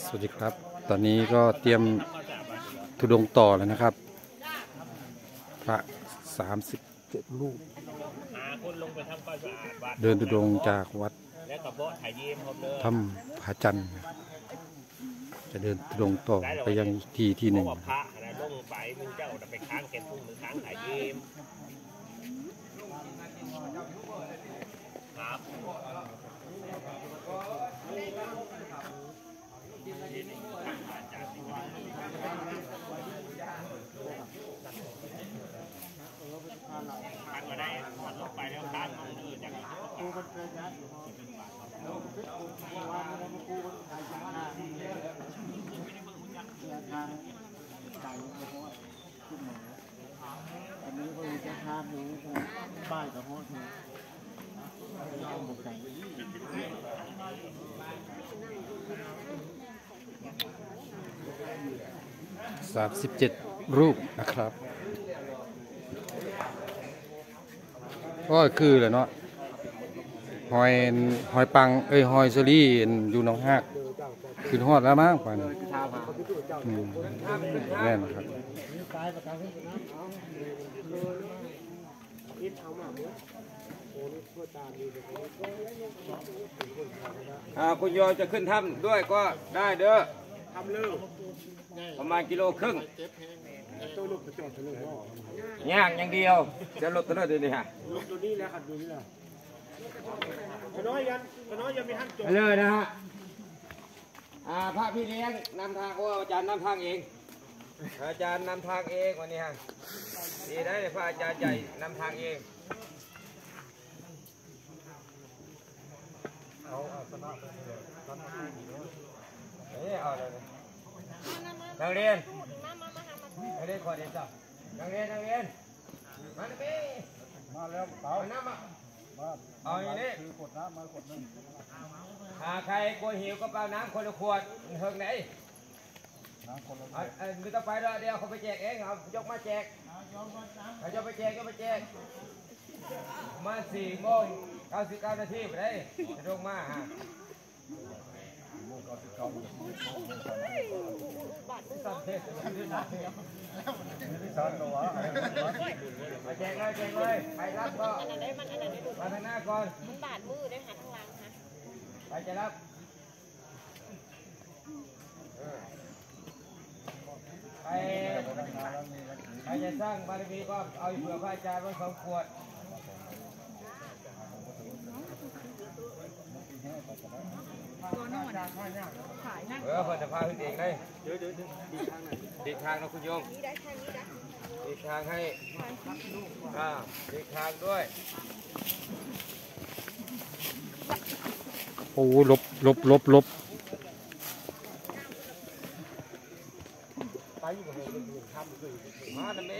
สวัสดีครับ ตอนนี้ก็เตรียมทุดงต่อแล้วนะครับ พระสามสิบเจ็ดลูกเดินทุดงจากวัดและกระเบาะถ่ายเยี่ยมพร้อมเลยถ้ำผาจันทร์จะเดินทุดงต่อไปยังที่ที่หนึ่รา ทันก็ได้ทันลงไปแล้วทานมันเดือดอย่างนี้กูมันเป็นนะแล้วกูวางแล้วกูขายชนะที่เยอะทางไก่กระโหดขึ้นหมูอันนี้ก็จะทานอยู่ป้ายกระโหดนี่เอาหมกไก่ 37 รูปนะครับก็คือแหละเนาะหอยหอยปังเอ้ยหอยซลี่อยู่หนองหากขึ้นฮอดแล้วมั้งป่านนี้แน่นครับคุณโยจะขึ้นถ้ำด้วยก็ได้เด้อ ทำลือประมาณกิโลครึ่งย่างอย่างเดียวจะลดตัวนี้ดีฮะตัวนี้แล้วครับตัวนี้แล้วขน้อยยันขน้อยยันมีหันจบไปเลยนะฮะอ่าพระพี่เลี้ยงนำทางโอ้อาจารย์นำทางเอง อาจารย์นำทางเองวันนี้ฮะดีได้เลยพระอาจารย์ใหญ่นำทางเองเอาเอาเลยนักเรียนนักเรียนขอเรียนจ้ะนักเรียนนักเรียนมาดิมาแล้วเปล่าเอาน้ำมามาเอาอย่างนี้คือกดน้ำมากดนึงหาใครกลัวหิวก็เปล่าน้ำคนละขวดเฮิงไหนน้ำคนละเอาเอาไม่ต้องไปแล้วเดี๋ยวเขาไปแจกเองเอายกมาแจกเขาจะไปแจกก็ไปแจกมาสี่โมงเก้าสิบเก้านาทีไปได้จะลงมาฮะ แจกเลยแจกเลยใครรับก็อันนั้นได้มันอันนั้นได้ดูมาทางหน้าก่อนมันบาดมือได้หาทางหลังค่ะใครจะรับใครใครจะสร้างบารมีก็เอาเผื่อพระอาจารย์ไว้สองขวด เออเพิ่นจะพาขึ้นเองเลยเดี๋ยวเดี๋ยวดีทางนะคุณโยมนี่ได้ทางนี้ได้ดีทางให้อ่าดีทางด้วยโอ้ลบลบลบลบมาทำไม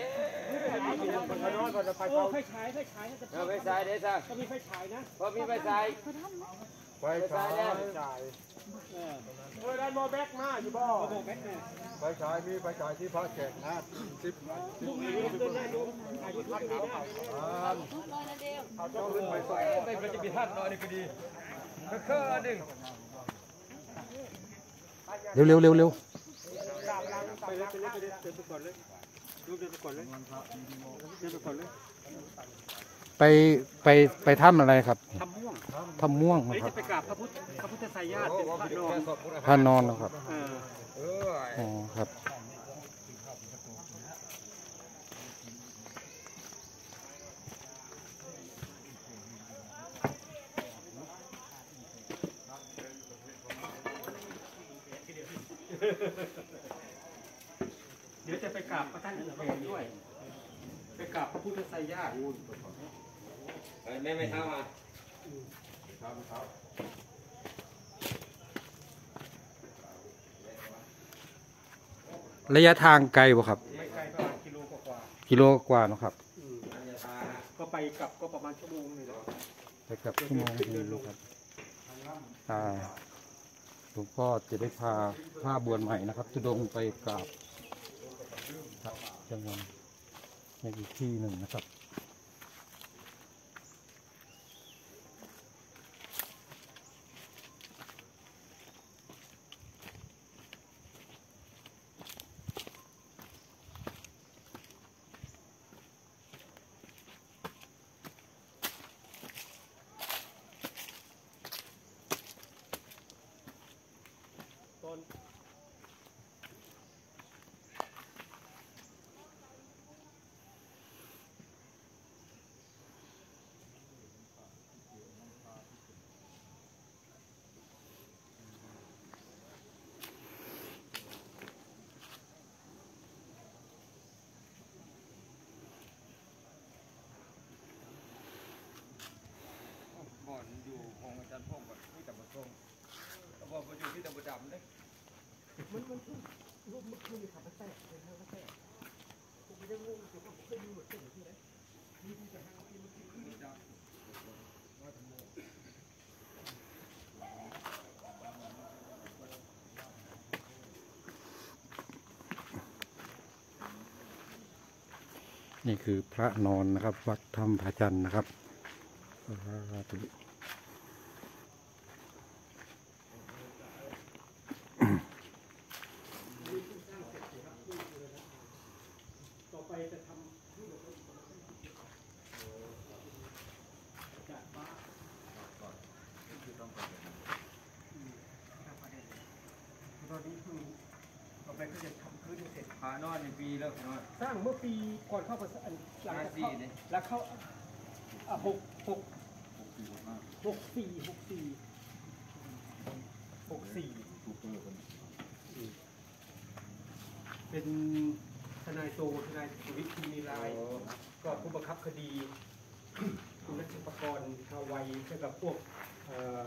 ขน้อยก็จะไปโอ้เขาไฟฉายไฟฉายจะเอาไปใส่เด้อจ้ะก็มีไฟฉายนะพอมีไปใส่ ไปฉายจ่ายเออได้โมแบ็กมาอยู่บ่โบกแบ็คเนี่ยไปฉายมีไปฉายที่พระแขกนะสิบลูกนี้เดินได้ลูกอายุพักดีได้เขาต้องขึ้นไปสองไม่มันจะมีท่านนอนนี่ก็ดีเครื่อหนึ่งเร็วเร็วเร็วเร็วไปเลยไปเลยไปเลยเดินไปก่อนเลยลูกเดินไปก่อนเลยเดินไปก่อนเลยไปไปไปถ้ำอะไรครับทำม่วง ถ้ำม่วงอันนะนี้ครับจะไปกราบพระพุทธพระพุทธไสยญาติโอ้เป็นโหพระนอนศพพานอนนะครับเออเอออ๋อครับ เดี๋ยวจะไปกราบพระท่านอื่นด้วย ไปกราบพระพุทธไสยญาติแม่ไม่เท้ามา ระยะทางไกลบ่ครับ ไม่ไกลประมาณกิโลกว่ากิโลกว่าเนอะครับๆก็ไปกลับก็ประมาณชั่วโมงหนึงไปกับชั่วโมงหนึงนะครับอ่าหลวงพ่อจะได้พาผ้าบวชใหม่นะครับทุดงค์ไปกราบพระจังหวัดในอีกที่หนึ่งนะครับ นก่อนอยู่ของอาจารย์พงศ์ก่อนที่ตำบลทงเขาบอกว่าอยู่ที่ตำบลดำเลย มันมันรูปมันคือขับมาแตกเป็นทางมาแตกผมไม่ได้งงแต่ว่าผมเคยดูหมดเส้นที่ไหนมีที่จะห้าที่มันขึ้นได้ว่าทำไมนี่คือพระนอนนะครับ วัดถ้ำผาจันทร์นะครับสาธุ ต่อไปจะทำที่เราต้องจัดบ้าน ตอนนี้คือต่อไปก็จะทำพื้นให้เสร็จพานอนในปีแล้วพานอน สร้างเมื่อปีก่อนเข้าภาษาอันหลังห้าจากสี่เข้าเนี่ยแล้วเข้าอะหกหกหกสี่หกสี่หกสี่เป็นทนายโตทนายสุวิทย์ทีมีลาย ก็ผู้บังคับคดี คุณรัชปกรณ์ชาววัยเกี่ยวกับพวกเอ่อ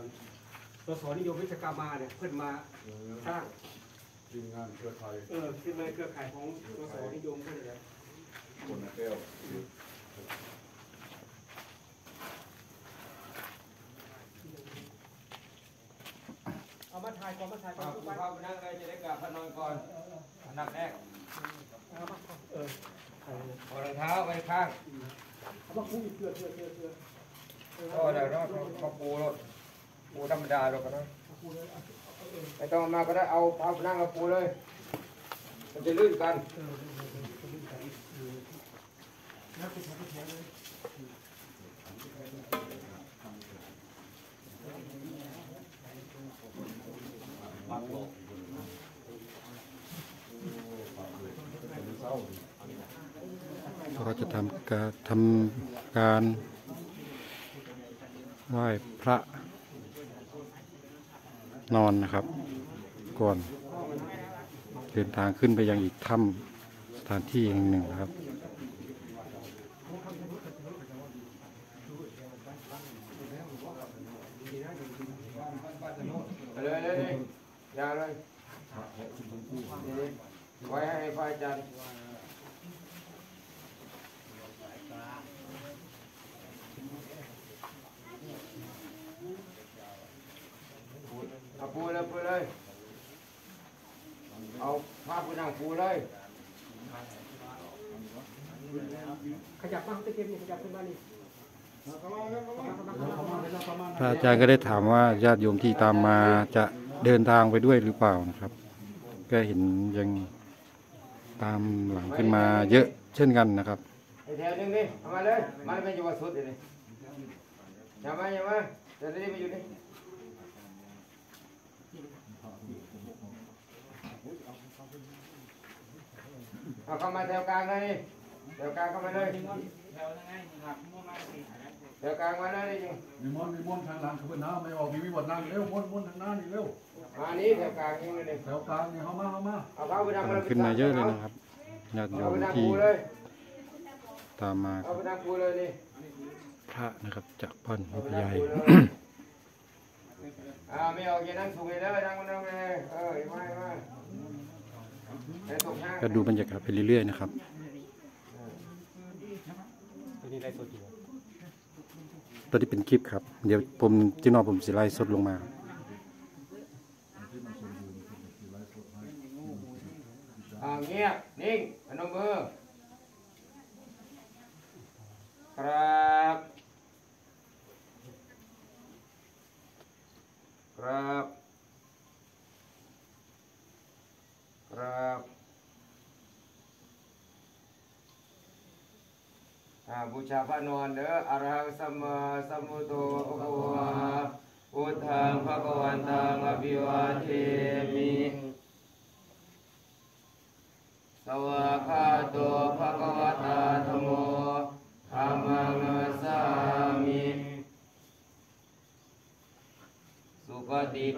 สสนิยมวิชาการมาเนี่ยเพิ่นมาสร้างทีมงานเครือข่ายเออขึ้นในเครือข่ายของสสนิยมเพิ่นเลยคนแก้วเอามาถ่ายก่อนมาถ่ายก่อเอานทุกคุณวันพ่อไปนั่งเลยจะได้กราบพระนอนก่อนอันดับแรกเอามาเออถ่ายเลยเอารองเท้าไว้ข้างเอามาคู่อีกเกลือเกลือเกลือเกลือเออก็แล้วเนาะเขาปูรถ ปูธรรมดาเราก็ได้ไม่ต้องมาก็ได้เอาเอานั่งเอาปูเลย มันจะลื่นกันเราจะทำการทำการไหว้พระ นอนนะครับ ก่อนเดินทางขึ้นไปยังอีกถ้ำสถานที่แห่งหนึ่งนะครับ เลยเลยเลยยาเลยไว้ให้พระอาจารย์ เอาปูเลยปูเลย เอาผ้าปูนั่งปูเลย ขยับมาเต็มๆนี่ขยับขึ้นมานี่พระอาจารย์ก็ได้ถามว่าญาติโยมที่ตามมาจะเดินทางไปด้วยหรือเปล่านะครับ ก็เห็นยังตามหลังขึ้นมาเยอะเช่นกันนะครับไอ้แถวหนึงดิเอามาเลยมันเป็นอยู่ว่าสุดเลยอย่ามาอย่ามาเดี๋ยวนี้ไปอยู่นี่ เอาเข้ามาแถวกลางเลยนี่แถวกลางเข้ามาเลยแถวกลางมาเลยนี่จริงมีมนต์มีมนต์ทางหลังเขาเป็นน้ำไม่ออกมีวิบัตินั่งเร็วมนต์มนต์ทางหน้านี่เร็วมานี้แถวกลางนี่เลยแถวกลางนี่เข้ามาเข้ามาเอาเข้าไปนั่งกำลังขึ้นมาเยอะเลยนะครับญาติโยเอามไปนั่งที่ปูเลยตามมาเอาไปนั่งปูเลยนี่พระนะครับจากพ่อนพยาย อ่าไม่ออกอย่านั่งสูงเลยเด้อนั่งนั่งเลยเอออย่ามาอย่ามาให้ตกห้างก็ดูบรรยากาศไปเรื่อยๆนะครับตัวนี้ไลฟ์สดอยู่ตอนนี้เป็นคลิปครับ เดี๋ยวผมจีนอผมสิไล่สดลงมา อ่าเงียบนิ่งพนมมือครับ ครับ ครับอาบูชาพระนอนเด้ออะระหังสัมมาสัมพุทโธพระวาพุทธังภะคะวันตังอภิวาเทมิสวากขา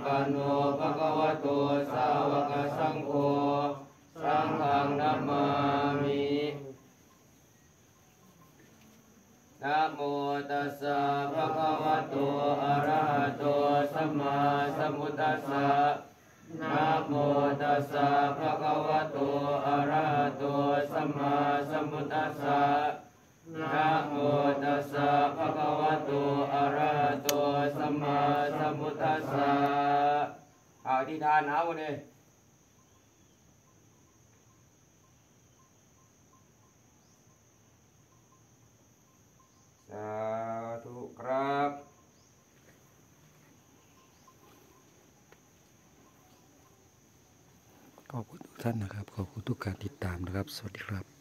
ปันโนภะคะวะโตสาวกสังโฆสังฆังนัมมามินะโมตัสสะภะคะวะโตอะระหะโตสัมมาสัมพุทธัสสะนะโมตัสสะภะคะวะโตอะระหะโตสัมมาสัมพุทธัสสะ นะโมตัสสะภะคะวะโตอะระหะโตสัมมาสัมพุทธัสสะเอาอธิษฐานเอาเนี่ยสาธุครับขอบคุณทุกท่านนะครับ ขอบคุณทุกการติดตามนะครับ สวัสดีครับ